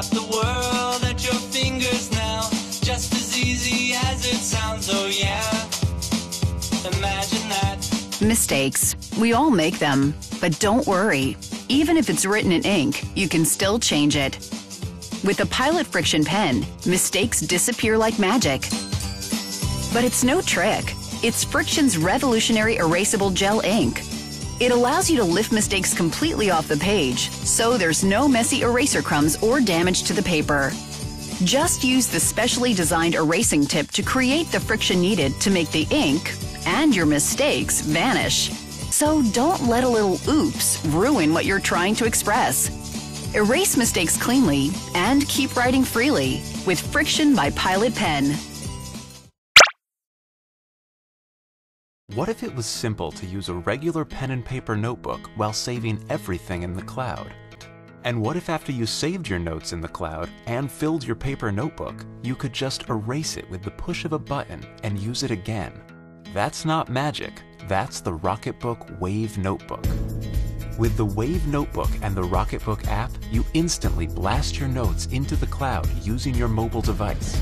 got the world at your fingers now, just as easy as it sounds. Oh yeah, imagine that. Mistakes. We all make them. But don't worry. Even if it's written in ink, you can still change it. With the Pilot Frixion Pen, mistakes disappear like magic. But it's no trick. It's Frixion's revolutionary erasable gel ink. It allows you to lift mistakes completely off the page, so there's no messy eraser crumbs or damage to the paper. Just use the specially designed erasing tip to create the friction needed to make the ink and your mistakes vanish. So don't let a little oops ruin what you're trying to express. Erase mistakes cleanly and keep writing freely with Frixion by Pilot Pen. What if it was simple to use a regular pen and paper notebook while saving everything in the cloud? And what if after you saved your notes in the cloud and filled your paper notebook, you could just erase it with the push of a button and use it again? That's not magic, that's the Rocketbook Wave Notebook. With the Wave Notebook and the Rocketbook app, you instantly blast your notes into the cloud using your mobile device.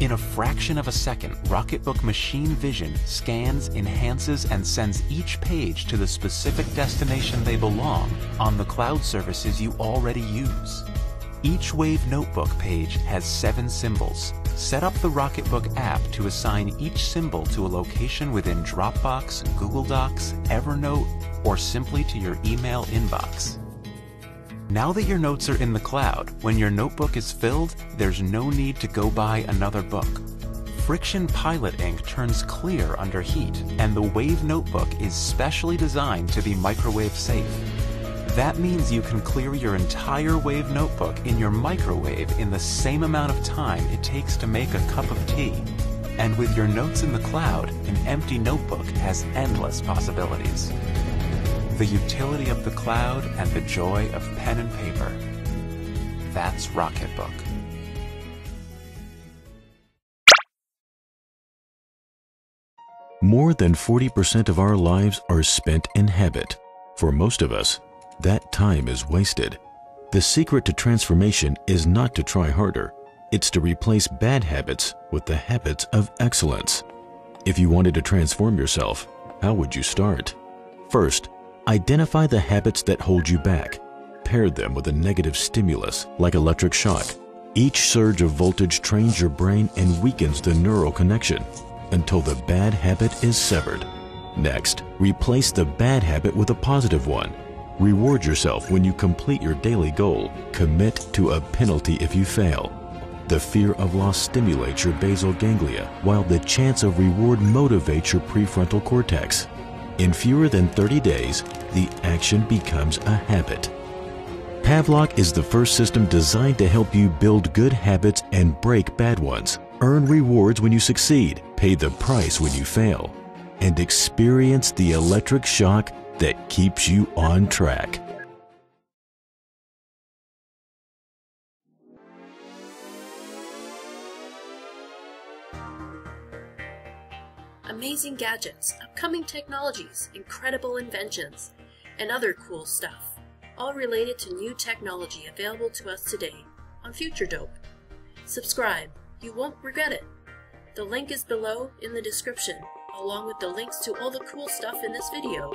In a fraction of a second, Rocketbook Machine Vision scans, enhances, and sends each page to the specific destination they belong on the cloud services you already use. Each Wave Notebook page has seven symbols. Set up the Rocketbook app to assign each symbol to a location within Dropbox, Google Docs, Evernote, or simply to your email inbox. Now that your notes are in the cloud, when your notebook is filled, there's no need to go buy another book. Frixion Pilot ink turns clear under heat, and the Wave Notebook is specially designed to be microwave safe. That means you can clear your entire Wave Notebook in your microwave in the same amount of time it takes to make a cup of tea. And with your notes in the cloud, an empty notebook has endless possibilities the utility of the cloud and the joy of pen and paper. That's Rocketbook. More than 40% of our lives are spent in habit. For most of us, that time is wasted. The secret to transformation is not to try harder. It's to replace bad habits with the habits of excellence. If you wanted to transform yourself, how would you start? First, Identify the habits that hold you back. Pair them with a negative stimulus, like electric shock. Each surge of voltage trains your brain and weakens the neural connection until the bad habit is severed. Next, replace the bad habit with a positive one. Reward yourself when you complete your daily goal. Commit to a penalty if you fail. The fear of loss stimulates your basal ganglia, while the chance of reward motivates your prefrontal cortex. In fewer than 30 days, the action becomes a habit. Pavlok is the first system designed to help you build good habits and break bad ones. Earn rewards when you succeed, pay the price when you fail, and experience the electric shock that keeps you on track. Amazing gadgets, upcoming technologies, incredible inventions, and other cool stuff, all related to new technology available to us today on Future Dope. Subscribe, you won't regret it. The link is below in the description, along with the links to all the cool stuff in this video.